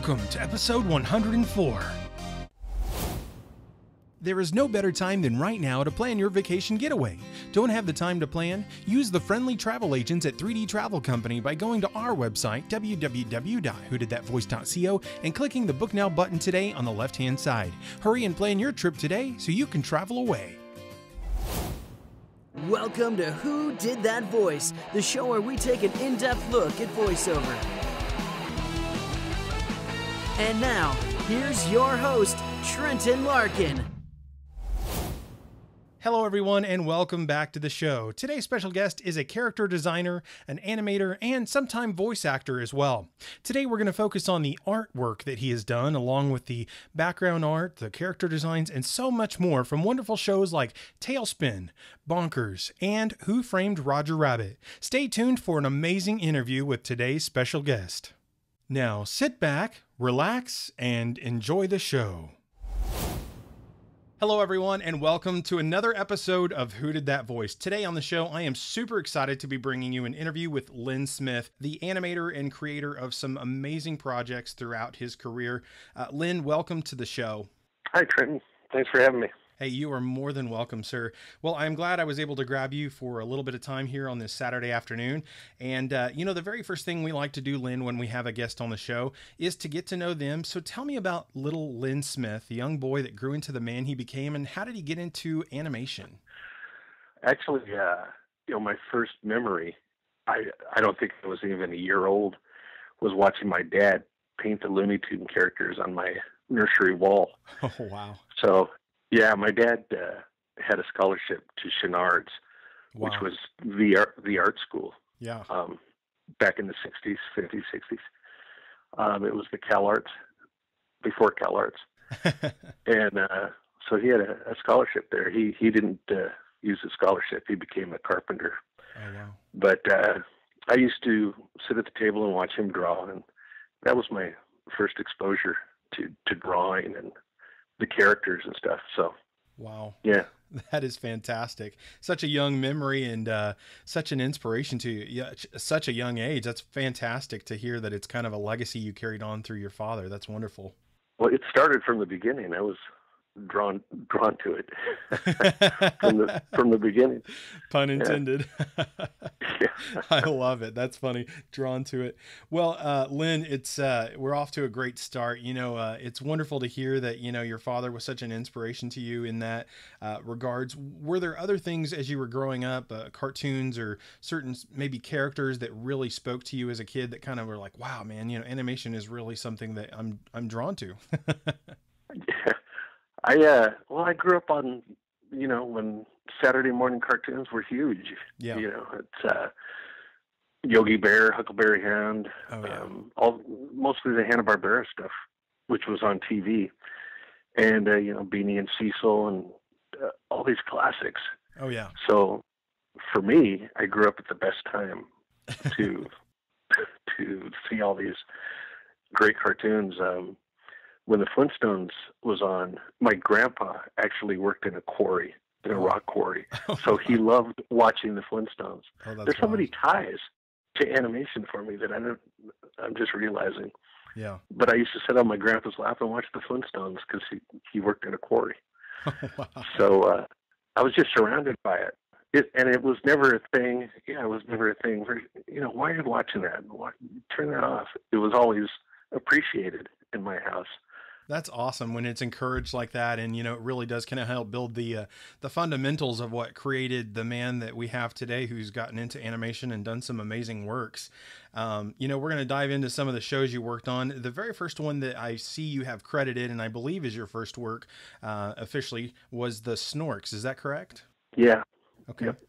Welcome to episode 104. There is no better time than right now to plan your vacation getaway. Don't have the time to plan? Use the friendly travel agents at 3D Travel Company by going to our website, www.whodidthatvoice.co, and clicking the Book Now button today on the left hand side. Hurry and plan your trip today so you can travel away. Welcome to Who Did That Voice, the show where we take an in depth look at voiceover. And now, here's your host, Trenton Larkin. Hello, everyone, and welcome back to the show. Today's special guest is a character designer, an animator, and sometime voice actor as well. Today, we're going to focus on the artwork that he has done, along with the background art, the character designs, and so much more from wonderful shows like Tailspin, Bonkers, and Who Framed Roger Rabbit. Stay tuned for an amazing interview with today's special guest. Now, sit back, relax, and enjoy the show. Hello, everyone, and welcome to another episode of Who Did That Voice. Today on the show, I am super excited to be bringing you an interview with Len Smith, the animator and creator of some amazing projects throughout his career. Uh, Len, welcome to the show. Hi, Trenton. Thanks for having me. Hey, you are more than welcome, sir. Well, I'm glad I was able to grab you for a little bit of time here on this Saturday afternoon. And, uh, you know, the very first thing we like to do, Len, when we have a guest on the show is to get to know them. So tell me about little Len Smith, the young boy that grew into the man he became, and how did he get into animation? Actually, uh, you know, my first memory, I, I don't think I was even a year old, was watching my dad paint the Looney Tune characters on my nursery wall. Oh, wow. So yeah, my dad uh, had a scholarship to Chouinard's, wow. which was the art, the art school. Yeah. Um, back in the '60s, '50s, '60s. Um, it was the Cal Arts before Cal Arts, and uh, so he had a, a, scholarship there. He he didn't uh, use the scholarship. He became a carpenter. Oh wow! But uh, I used to sit at the table and watch him draw, and that was my first exposure to to drawing and the characters and stuff. So wow, yeah, that is fantastic. Such a young memory and uh, such an inspiration to you. Yeah, such a young age. That's fantastic to hear that it's kind of a legacy you carried on through your father. That's wonderful. Well, it started from the beginning. I was drawn drawn to it from the from the beginning. Pun intended. Yeah. yeah. I love it. That's funny. Drawn to it. Well, uh, Len, it's uh, we're off to a great start. You know, uh, it's wonderful to hear that you know your father was such an inspiration to you in that uh, regards. Were there other things as you were growing up, uh, cartoons or certain maybe characters that really spoke to you as a kid that kind of were like, wow, man, you know, animation is really something that I'm I'm drawn to. yeah. I uh well I grew up on you know when Saturday morning cartoons were huge. Yeah. You know, it's uh Yogi Bear, Huckleberry Hound, oh, yeah. um, all mostly the Hanna Barbera stuff, which was on TV, and uh, you know Beany and Cecil and uh, all these classics. Oh yeah. So for me, I grew up at the best time to to see all these great cartoons. Um, when the Flintstones was on, my grandpa actually worked in a quarry, in a oh. rock quarry. so he loved watching the Flintstones. Oh, There's so many ties to animation for me that I don't, I'm just realizing. Yeah. But I used to sit on my grandpa's lap and watch the Flintstones because he, he worked in a quarry. wow. So uh, I was just surrounded by it. It, and it was never a thing. Yeah, it was never a thing. Where, you know, why are you watching that? Why, turn that off. It was always appreciated in my house. That's awesome when it's encouraged like that, and you know it really does kind of help build the uh, the fundamentals of what created the man that we have today, who's gotten into animation and done some amazing works. Um, you know, we're going to dive into some of the shows you worked on. The very first one that I see you have credited, and I believe is your first work uh, officially, was the Snorks. Is that correct? Yeah. Okay. Yep.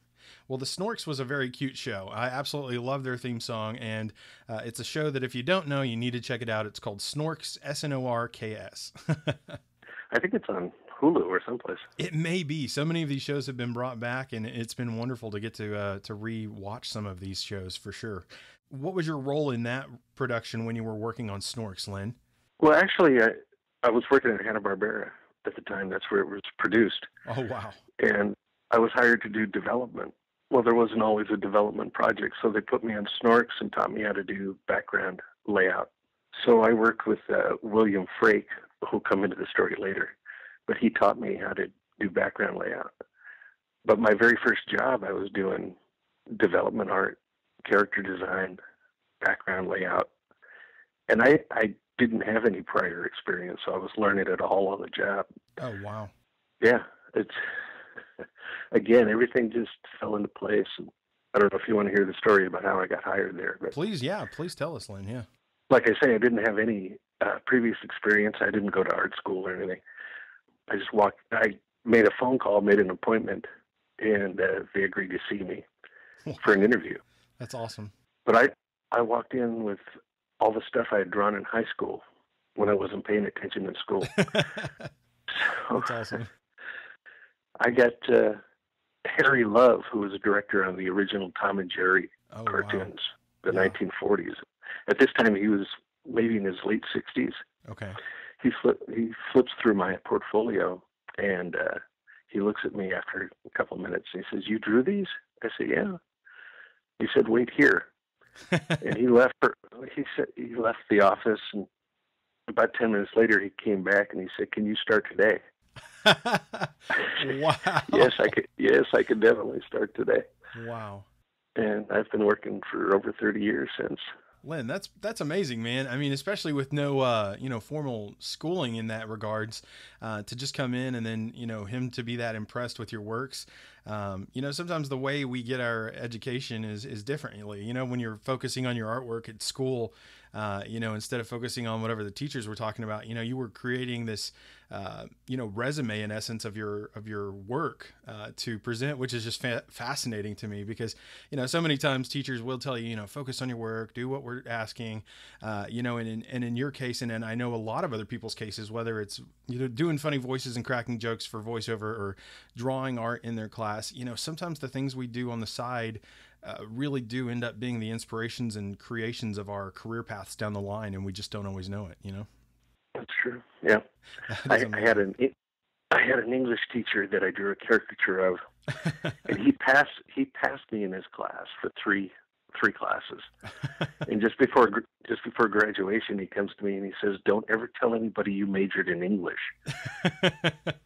Well, the Snorks was a very cute show. I absolutely love their theme song, and uh, it's a show that if you don't know, you need to check it out. It's called Snorks, S N O R K S. I think it's on Hulu or someplace. It may be. So many of these shows have been brought back, and it's been wonderful to get to uh, to re-watch some of these shows for sure. What was your role in that production when you were working on Snorks, Len? Well, actually, I, I was working at Hanna Barbera at the time. That's where it was produced. Oh wow! And I was hired to do development well, there wasn't always a development project, so they put me on Snorks and taught me how to do background layout. So I worked with uh, William Frake, who'll come into the story later, but he taught me how to do background layout. But my very first job, I was doing development art, character design, background layout, and I I didn't have any prior experience, so I was learning it all on the job. Oh wow! Yeah, it's again everything just fell into place. I don't know if you want to hear the story about how I got hired there, but please, yeah, please tell us, Len. Yeah, like I say, I didn't have any uh, previous experience. I didn't go to art school or anything. I just walked. I made a phone call, made an appointment, and uh, they agreed to see me for an interview. That's awesome. But I I walked in with all the stuff I had drawn in high school when I wasn't paying attention in school. That's awesome. I got uh, Harry Love, who was a director on the original Tom and Jerry oh, cartoons, wow. the yeah. 1940s. At this time, he was maybe in his late 60s. Okay. He flip, he flips through my portfolio and uh, he looks at me after a couple of minutes and he says, "You drew these?" I said, "Yeah." He said, "Wait here." and he left. For, he said he left the office, and about ten minutes later, he came back and he said, "Can you start today?" Wow. yes, I could. Yes, I could definitely start today. Wow. And I've been working for over thirty years since. Len, that's that's amazing, man. I mean, especially with no uh, you know formal schooling in that regards, uh, to just come in and then you know him to be that impressed with your works. Um, you know, sometimes the way we get our education is is differently. You know, when you're focusing on your artwork at school, uh, you know, instead of focusing on whatever the teachers were talking about, you know, you were creating this, uh, you know, resume in essence of your of your work uh, to present, which is just fa- fascinating to me because you know so many times teachers will tell you, you know, focus on your work, do what we're asking, uh, you know, and in, and in your case, and, and I know a lot of other people's cases, whether it's you know doing funny voices and cracking jokes for voiceover or drawing art in their class, you know, sometimes the things we do on the side uh, really do end up being the inspirations and creations of our career paths down the line, and we just don't always know it. You know. That's true. Yeah, I, I, had an I had an English teacher that I drew a caricature of, and he passed he passed me in his class for three three classes. and just before just before graduation, he comes to me and he says, "Don't ever tell anybody you majored in English,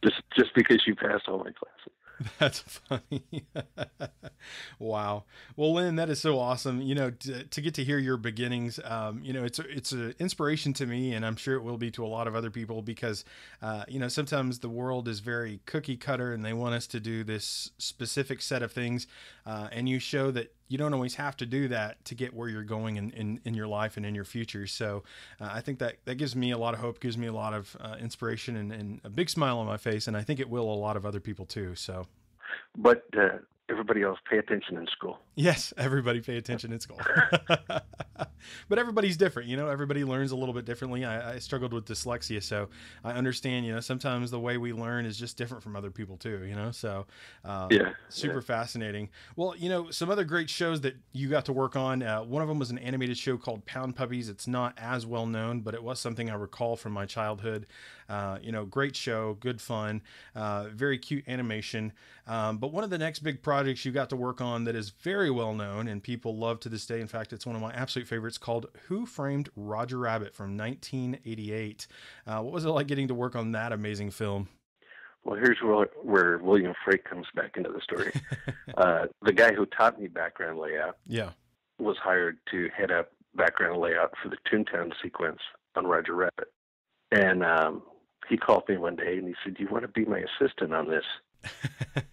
just just because you passed all my classes." That's funny. wow. Well, Len, that is so awesome. You know, to, to get to hear your beginnings, um, you know, it's a, it's an inspiration to me, and I'm sure it will be to a lot of other people because, uh, you know, sometimes the world is very cookie cutter, and they want us to do this specific set of things, uh, and you show that you don't always have to do that to get where you're going in, in, in your life and in your future. So uh, I think that that gives me a lot of hope, gives me a lot of uh, inspiration and, and, a big smile on my face. And I think it will a lot of other people too. So, but uh, everybody else pay attention in school. Yes, everybody pay attention in school. but everybody's different, you know. Everybody learns a little bit differently. I, I, struggled with dyslexia, so I understand. You know, sometimes the way we learn is just different from other people too. You know, so um, yeah, super yeah. fascinating. Well, you know, some other great shows that you got to work on. Uh, one of them was an animated show called Pound Puppies. It's not as well known, but it was something I recall from my childhood. Uh, you know, great show, good fun, uh, very cute animation. Um, but one of the next big projects you got to work on that is very well known and people love to this day. In fact, it's one of my absolute favorites called Who Framed Roger Rabbit from 1988. Uh, what was it like getting to work on that amazing film? Well, here's where, where William Frake comes back into the story. uh, the guy who taught me background layout yeah. was hired to head up background layout for the Toontown sequence on Roger Rabbit. And um, he called me one day and he said, "Do you want to be my assistant on this?"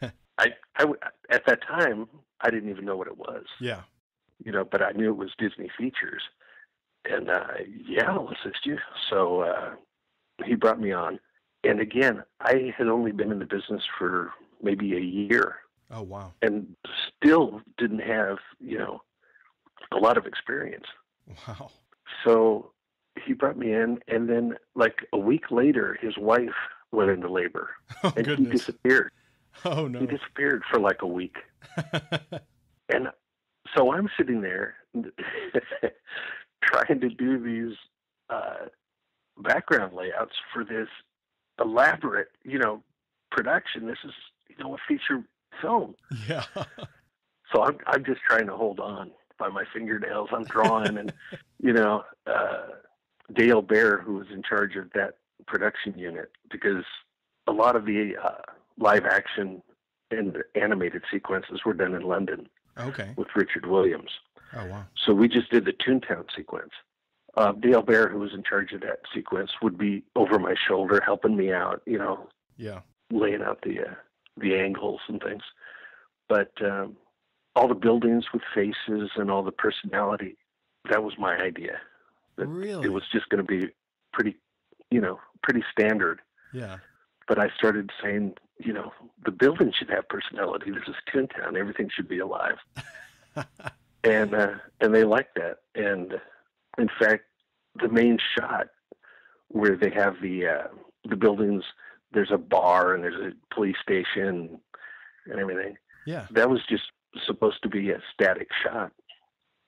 I, I, at that time, I didn't even know what it was. Yeah. You know, but I knew it was Disney Features, and uh, yeah, I'll assist you. So uh, he brought me on, and again, I had only been in the business for maybe a year. Oh wow! And still didn't have you know a lot of experience. Wow. So he brought me in, and then like a week later, his wife went into labor, oh, and goodness. he disappeared. Oh no! He disappeared for like a week, and so I'm sitting there trying to do these uh, background layouts for this elaborate, you know, production. This is you know a feature film. Yeah. So I'm I'm just trying to hold on by my fingernails. I'm drawing and you know. Uh, Dale Baer, who was in charge of that production unit, because a lot of the uh, live action and animated sequences were done in London Okay. with Richard Williams. Oh wow. So we just did the Toontown sequence. Uh, Dale Baer, who was in charge of that sequence, would be over my shoulder helping me out, you know, Yeah. laying out the uh, the angles and things. But um, all the buildings with faces and all the personality, that was my idea. That Really? It was just going to be pretty, you know, pretty standard. Yeah. But I started saying, you know, the building should have personality. This is Toontown. Everything should be alive. and uh, and they liked that. And in fact, the main shot where they have the uh, the buildings, there's a bar and there's a police station and everything. Yeah. That was just supposed to be a static shot,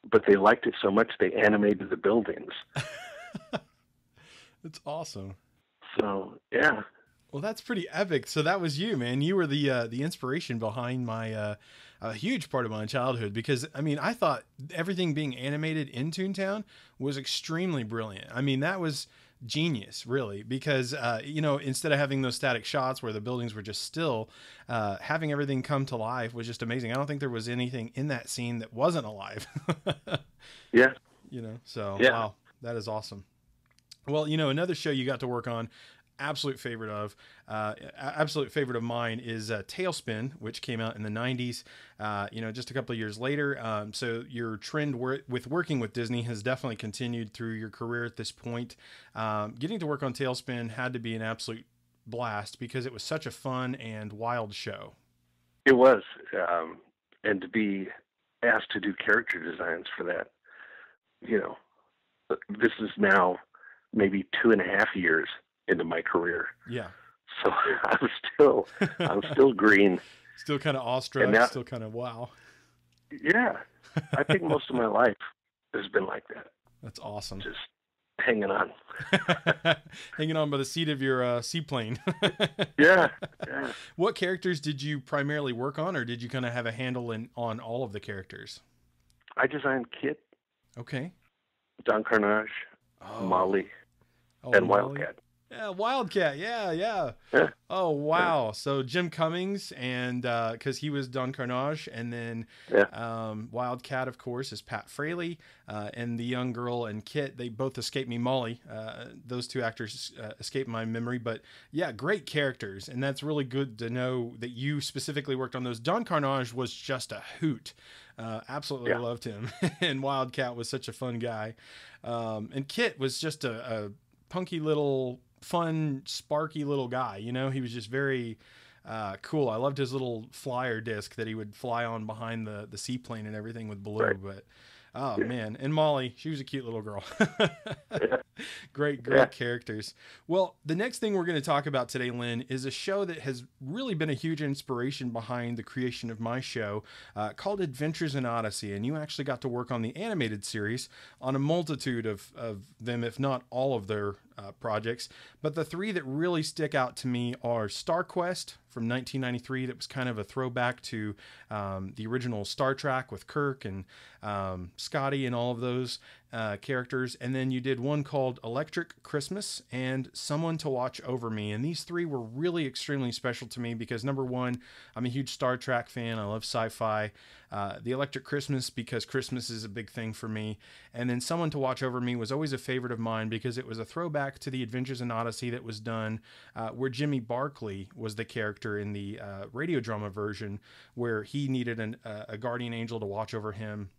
but they liked it so much they animated the buildings. That's awesome. So yeah, Well, that's pretty epic. So that was you, man. You were the uh, the inspiration behind my uh, a huge part of my childhood because I mean I thought everything being animated in Toontown was extremely brilliant. I mean that was genius, really, because uh, you know instead of having those static shots where the buildings were just still, uh, having everything come to life was just amazing. I don't think there was anything in that scene that wasn't alive. yeah, you know so Yeah. wow that is awesome well you know another show you got to work on absolute favorite of uh, absolute favorite of mine is uh, tailspin which came out in the 90s uh, you know just a couple of years later um, so your trend wor- with working with disney has definitely continued through your career at this point um, getting to work on tailspin had to be an absolute blast because it was such a fun and wild show it was. Um, and to be asked to do character designs for that, you know, this is now maybe two and a half years into my career. yeah So I'm still, I'm still green. still kind of awestruck now- still kind of wow Yeah, I think most of my life has been like that, that's awesome just hanging on. hanging on by the seat of your uh, seaplane. Yeah, yeah. what characters did you primarily work on, or did you kind of have a handle in on all of the characters? I designed Kit, Okay. Don Karnage, Oh, Molly, oh, and Molly. Wildcat. Yeah, Wildcat. Yeah, yeah. Yeah. Oh wow. So Jim Cummings and because he was Don Karnage, and then Yeah. um, Wildcat, of course, is Pat Fraley, uh, and the young girl and Kit. They both escaped me. Molly. Uh, those two actors uh, escaped my memory, but yeah, great characters, and that's really good to know that you specifically worked on those. Don Karnage was just a hoot. Uh, absolutely Yeah. loved him, and Wildcat was such a fun guy, um, and Kit was just a, a punky little fun sparky little guy you know? He was just very uh, cool. I loved his little flyer disc that he would fly on behind the the seaplane and everything with blue Right. but oh man. And molly she was a cute little girl. Great great Yeah. characters. Well the next thing we're going to talk about today len is a show that has really been a huge inspiration behind the creation of my show uh, called adventures in odyssey and you actually got to work on the animated series on a multitude of, of them if not all of their uh, projects. But the three that really stick out to me are star quest from 1993 that was kind of a throwback to um, the original star trek with kirk and um, scotty and all of those uh, characters and then you did one called electric christmas and someone to watch over me. And these three were really extremely special to me because number one i'm a huge star trek fan. I love sci-fi uh, the electric christmas because christmas is a big thing for me. And then someone to watch over me was always a favorite of mine because it was a throwback to the adventures in odyssey that was done uh, where jimmy barkley was the character in the uh, radio drama version where he needed an, uh, a guardian angel to watch over him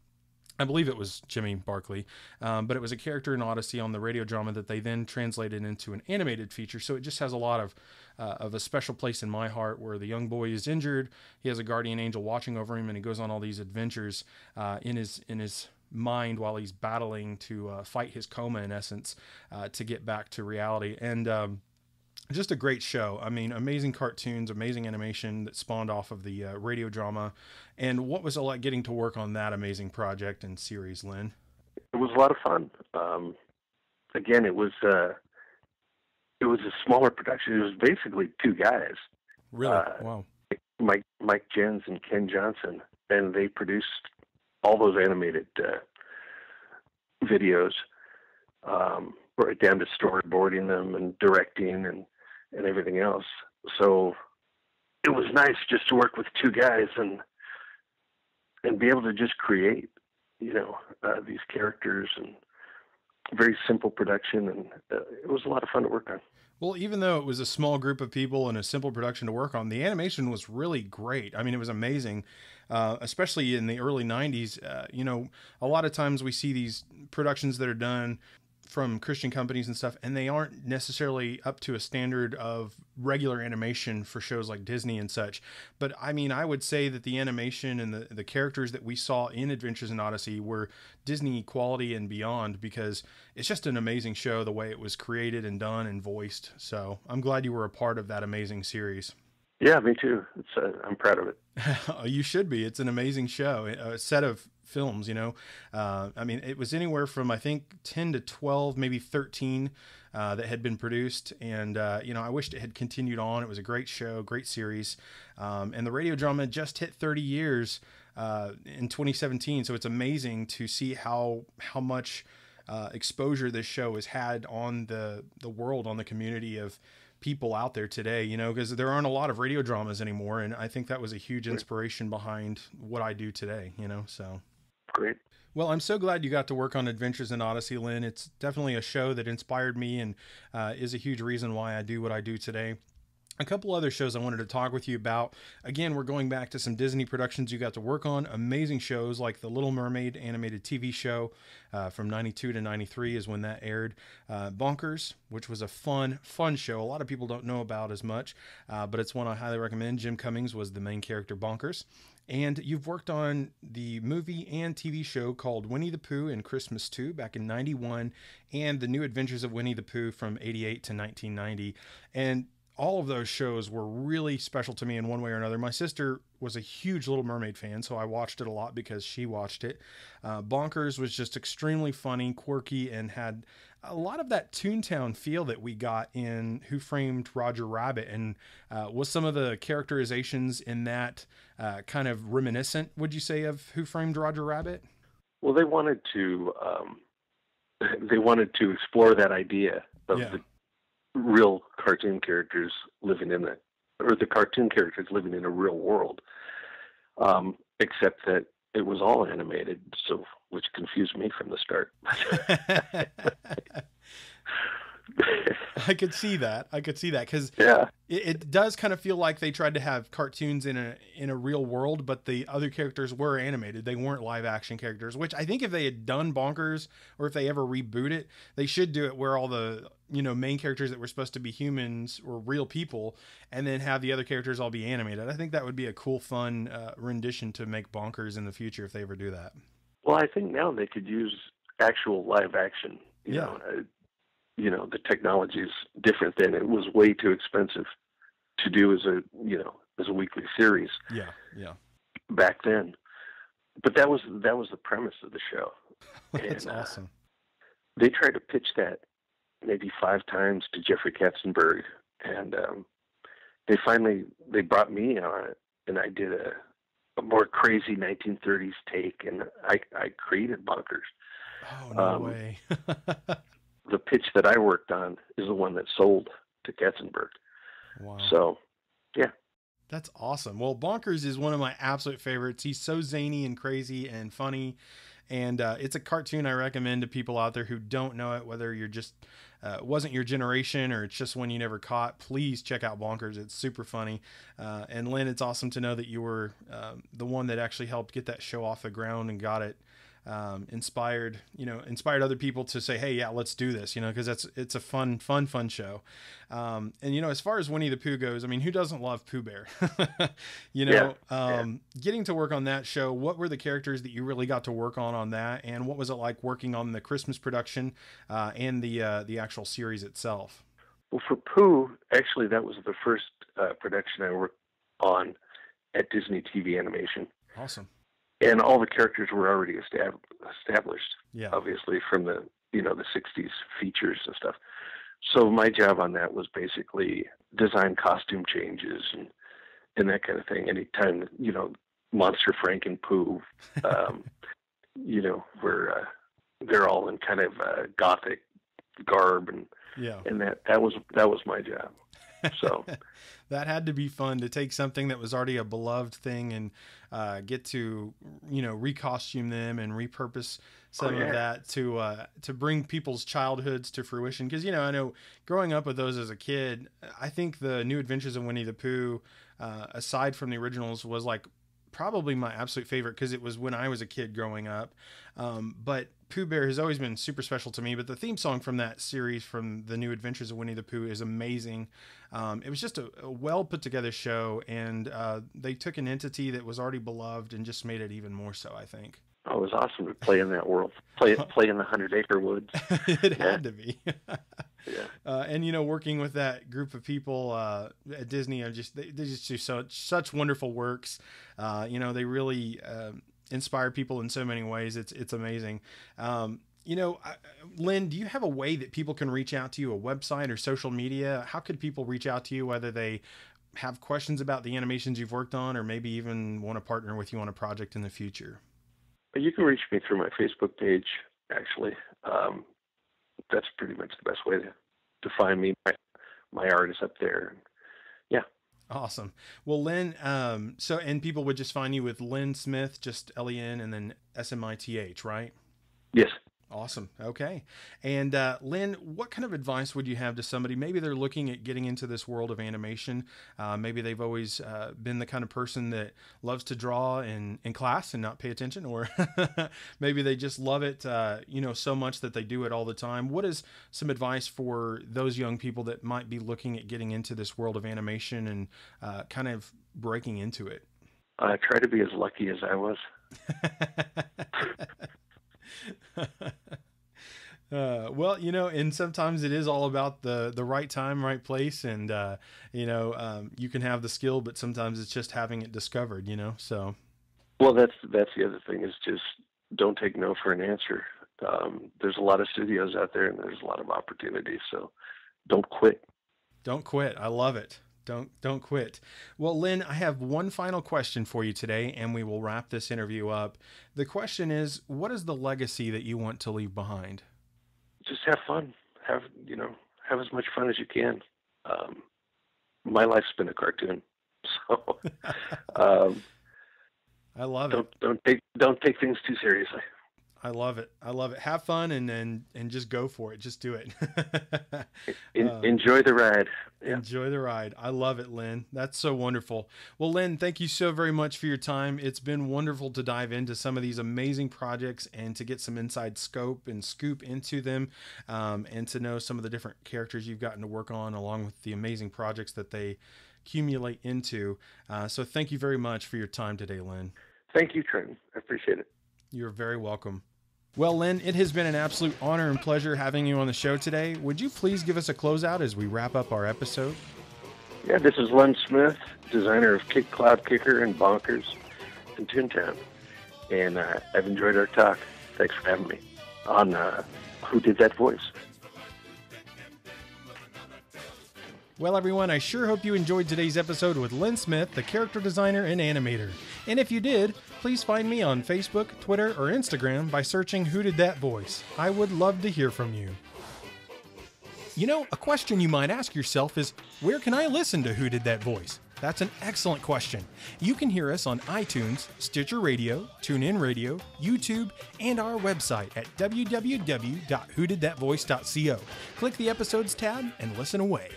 I believe it was Jimmy Barkley, um, but it was a character in Odyssey on the radio drama that they then translated into an animated feature. So it just has a lot of uh, of a special place in my heart where the young boy is injured. He has a guardian angel watching over him, and he goes on all these adventures uh, in his in his mind while he's battling to uh, fight his coma in essence uh, to get back to reality. And um, just a great show. I mean, amazing cartoons, amazing animation that spawned off of the uh, radio drama. And what was it like getting to work on that amazing project and series, Len? It was a lot of fun. Um, again, it was uh, it was a smaller production. It was basically two guys, Really? Uh, wow. Mike Mike Joens and Ken Johnson, and they produced all those animated uh, videos. Um, right down to storyboarding them and directing and and everything else. So it was nice just to work with two guys and and be able to just create, you know, uh, these characters and very simple production, and uh, it was a lot of fun to work on. Well, even though it was a small group of people and a simple production to work on, the animation was really great. I mean, it was amazing, uh, especially in the early 90s. Uh, you know, a lot of times we see these productions that are done from Christian companies and stuff, and they aren't necessarily up to a standard of regular animation for shows like Disney and such. But I mean, I would say that the animation and the, the characters that we saw in Adventures in Odyssey were Disney quality and beyond because it's just an amazing show the way it was created and done and voiced. So I'm glad you were a part of that amazing series. Yeah, me too. It's uh, I'm proud of it. you should be. It's an amazing show. A set of films. You know, uh, I mean, it was anywhere from I think ten to twelve, maybe thirteen. Uh, that had been produced, and uh, you know, I wished it had continued on. It was a great show, great series, um, and the radio drama just hit 30 years uh, in 2017. So it's amazing to see how how much uh, exposure this show has had on the the world, on the community of people out there today, you know, because there aren't a lot of radio dramas anymore. And I think that was a huge inspiration behind what I do today, you know, so great. Well, I'm so glad you got to work on Adventures in Odyssey, Len. It's definitely a show that inspired me and uh, is a huge reason why I do what I do today. A couple other shows I wanted to talk with you about. Again, we're going back to some Disney productions you got to work on. Amazing shows like The Little Mermaid animated TV show uh, from 92 to 93 is when that aired. Uh, Bonkers, which was a fun, fun show. A lot of people don't know about as much, uh, but it's one I highly recommend. Jim Cummings was the main character, Bonkers. And you've worked on the movie and TV show called Winnie the Pooh and Christmas Too back in 91 and The New Adventures of Winnie the Pooh from 88 to 1990. And all of those shows were really special to me in one way or another. My sister was a huge Little Mermaid fan, so I watched it a lot because she watched it. Uh, Bonkers was just extremely funny, quirky, and had a lot of that Toontown feel that we got in Who Framed Roger Rabbit. And uh, was some of the characterizations in that uh, kind of reminiscent, would you say, of Who Framed Roger Rabbit? Well, they wanted to um, they wanted to explore that idea of yeah. the real cartoon characters living in the or the cartoon characters living in a real world. Um, except that it was all animated, so which confused me from the start. I could see that. I could see that because yeah, it, it, does kind of feel like they tried to have cartoons in a in a real world, but the other characters were animated. They weren't live action characters. Which I think if they had done Bonkers, or if they ever reboot it, they should do it where all the you know main characters that were supposed to be humans or real people, and then have the other characters all be animated. I think that would be a cool, fun uh, rendition to make Bonkers in the future if they ever do that. Well, I think now they could use actual live action. You yeah. Know, uh, you know the technology is different then. It was way too expensive to do as a you know as a weekly series. Yeah, yeah. Back then, but that was that was the premise of the show. That's and, uh, awesome. Uh, they tried to pitch that maybe five times to Jeffrey Katzenberg, and um, they finally they brought me on it, and I did a, a more crazy 1930s take, and I I created Bonkers. Oh no um, way! the pitch that I worked on is the one that sold to Katzenberg. Wow. So, yeah. That's awesome. Well, Bonkers is one of my absolute favorites. He's so zany and crazy and funny. And uh, it's a cartoon I recommend to people out there who don't know it, whether you're just uh, wasn't your generation or it's just one you never caught. Please check out Bonkers. It's super funny. Uh, and Len, it's awesome to know that you were um, the one that actually helped get that show off the ground and got it um, inspired you know inspired other people to say hey yeah let's do this you know because that's it's a fun fun fun show. Um, and you know as far as winnie the pooh goes i mean who doesn't love pooh bear? You know yeah, um, yeah. getting to work on that show what were the characters that you really got to work on on that? And what was it like working on the christmas production uh, and the uh, the actual series itself? Well for pooh actually that was the first uh, production i worked on at disney tv animation. Awesome and all the characters were already estab- established. Yeah. Obviously, from the you know the '60s features and stuff. So my job on that was basically design costume changes and and that kind of thing. Anytime you know Monster Frank and Pooh, um, you know, were uh, they're all in kind of uh, gothic garb and Yeah. and that that was that was my job. So that had to be fun to take something that was already a beloved thing and uh, get to you know recostume them and repurpose some Oh, yeah. of that to uh, to bring people's childhoods to fruition because you know I know growing up with those as a kid I think the New Adventures of Winnie the Pooh uh, aside from the originals was like probably my absolute favorite because it was when I was a kid growing up um, but Pooh Bear has always been super special to me but the theme song from that series from the New Adventures of Winnie the Pooh is amazing um, it was just a, a well put together show, and uh, they took an entity that was already beloved and just made it even more so. I think oh, it was awesome to play in that world, play play in the Hundred Acre Woods. it had to be. Yeah. Uh, and you know, working with that group of people uh, at Disney, are just they, they just do such such wonderful works. Uh, you know, they really um inspire people in so many ways. It's it's amazing. Um, you know, Len, do you have a way that people can reach out to you, a website or social media? How could people reach out to you, whether they have questions about the animations you've worked on, or maybe even want to partner with you on a project in the future? You can reach me through my Facebook page. Actually, um, that's pretty much the best way to to find me. My my art is up there. Yeah. Awesome. Well, Len, um, so and people would just find you with Len Smith, just L E N and then S M I T H, right? Yes. Awesome. Okay. And uh, Len, what kind of advice would you have to somebody? Maybe they're looking at getting into this world of animation. Uh, maybe they've always uh, been the kind of person that loves to draw in, in class and not pay attention, or maybe they just love it, uh, you know, so much that they do it all the time. What is some advice for those young people that might be looking at getting into this world of animation and uh, kind of breaking into it? I try to be as lucky as I was. Uh, well, you know, and sometimes it is all about the the right time, right place, and uh, you know, um, you can have the skill, but sometimes it's just having it discovered. You know, so Well, that's that's the other thing is just don't take no for an answer. Um, there's a lot of studios out there, and there's a lot of opportunities. So don't quit. don't quit. I love it. Don't don't quit. Well, Len, I have one final question for you today, and we will wrap this interview up. The question is, what is the legacy that you want to leave behind? Just have fun. Have you know have as much fun as you can. Um, my life's been a cartoon, so um, I love it. don't don't take don't take things too seriously. I love it. I love it. Have fun and and and just go for it. Just do it. En- Uh, enjoy the ride. Yeah. Enjoy the ride. I love it, Len. That's so wonderful. Well, Len, thank you so very much for your time. It's been wonderful to dive into some of these amazing projects and to get some inside scope and scoop into them um, and to know some of the different characters you've gotten to work on along with the amazing projects that they accumulate into. Uh, so thank you very much for your time today, Len. Thank you, Trent. I appreciate it. You're very welcome. Well, Len, it has been an absolute honor and pleasure having you on the show today. Would you please give us a closeout as we wrap up our episode? Yeah, this is Len Smith, designer of Kit Cloudkicker and Bonkers in Toontown. And uh, I've enjoyed our talk. Thanks for having me on uh, Who Did That Voice? Well, everyone, I sure hope you enjoyed today's episode with Len Smith, the character designer and animator. And if you did, please find me on Facebook, Twitter, or Instagram by searching Who Did That Voice. I would love to hear from you. You know, a question you might ask yourself is where can I listen to Who Did That Voice? That's an excellent question. You can hear us on iTunes, Stitcher Radio, TuneIn Radio, YouTube, and our website at www.whodidthatvoice.co. Click the episodes tab and listen away.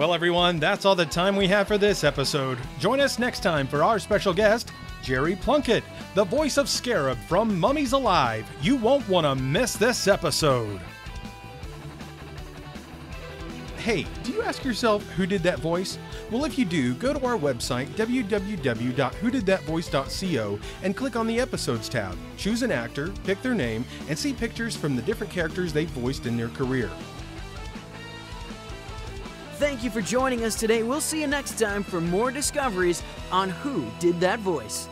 Well, everyone, that's all the time we have for this episode. Join us next time for our special guest, Jerry Plunkett, the voice of Scarab from Mummies Alive. You won't want to miss this episode. Hey, do you ask yourself who did that voice? Well, if you do, go to our website, www.whodidthatvoice.co, and click on the Episodes tab. Choose an actor, pick their name, and see pictures from the different characters they've voiced in their career. Thank you for joining us today. We'll see you next time for more discoveries on Who Did That Voice.